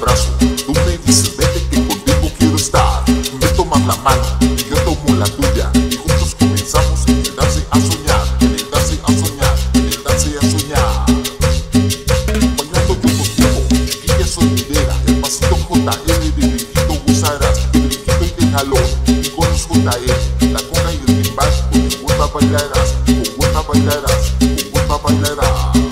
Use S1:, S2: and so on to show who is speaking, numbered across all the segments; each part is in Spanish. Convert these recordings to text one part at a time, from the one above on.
S1: abrazo. Tú me dices, vete que contigo quiero estar. Tú me tomas la mano y yo tomo la tuya. Y juntos comenzamos en el a soñar, en el dance a soñar, en el a soñar. Bailando yo contigo, chiquilla sonidera, el pasito JL de Riquito gozarás, de Riquito y de Jalón, y con los JL, la conga y el timbal, con mi bailarás, con buena bailarás, con buena bailarás.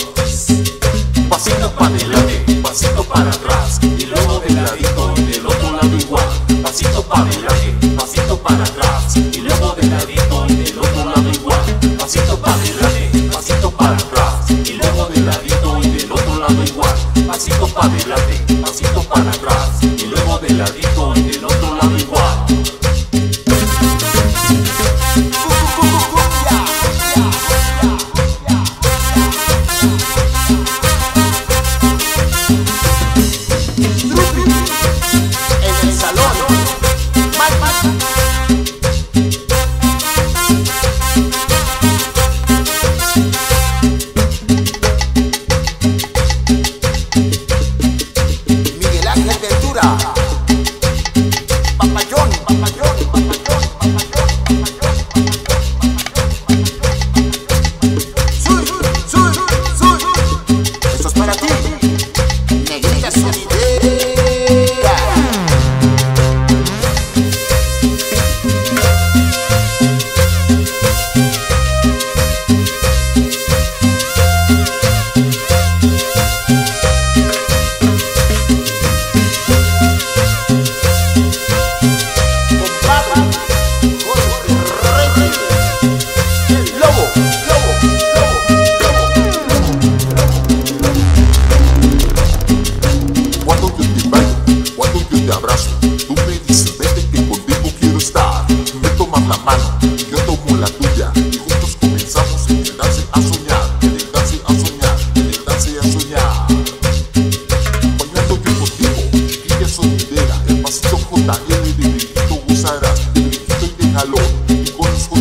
S2: pasito para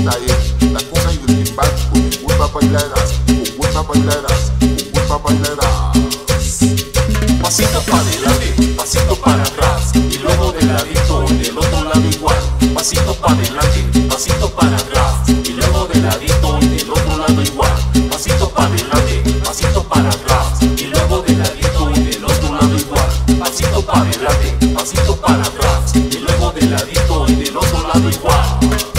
S2: con los JL, la cosa y el timbal, con mi hueva bailarás, con hueva bailarás, con hueva bailarás. Pasito para adelante, pasito para atrás, y luego de ladito del otro lado igual. Pasito para adelante, pasito para atrás, y luego de ladito del otro lado igual. Pasito para adelante, pasito para atrás, y luego de ladito del otro lado igual.
S3: Pasito para adelante, pasito para atrás, y luego de ladito
S4: del otro lado igual.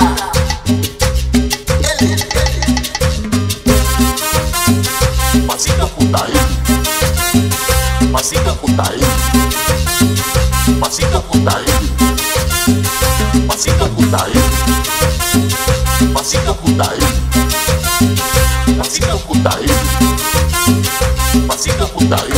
S4: Los J. L, L.
S1: Pasito JL, pasito JL, pasito JL, pasito JL,